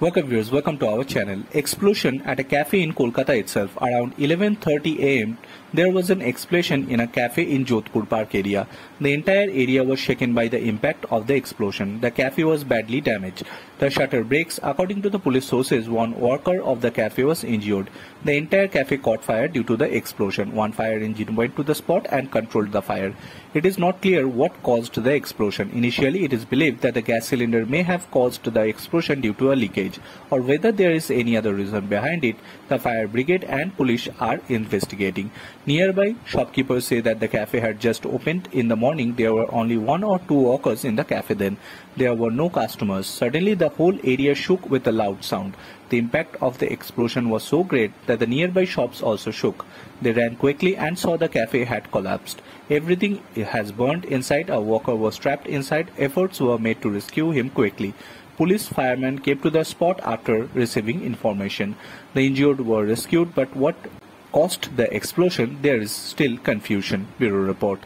Welcome viewers, welcome to our channel. Explosion at a cafe in Kolkata itself. Around 11.30 am, there was an explosion in a cafe in Jodhpur Park area. The entire area was shaken by the impact of the explosion. The cafe was badly damaged. The shutter breaks. According to the police sources, one worker of the cafe was injured. The entire cafe caught fire due to the explosion. One fire engine went to the spot and controlled the fire. It is not clear what caused the explosion. Initially, it is believed that the gas cylinder may have caused the explosion due to a leakage or whether there is any other reason behind it, the fire brigade and police are investigating. Nearby, shopkeepers say that the cafe had just opened in the morning. There were only one or two workers in the cafe then. There were no customers. Suddenly, the whole area shook with a loud sound. The impact of the explosion was so great that the nearby shops also shook. They ran quickly and saw the cafe had collapsed. Everything has burned inside. A worker was trapped inside. Efforts were made to rescue him quickly. Police firemen came to the spot after receiving information. The injured were rescued, but what caused the explosion, there is still confusion. Bureau report.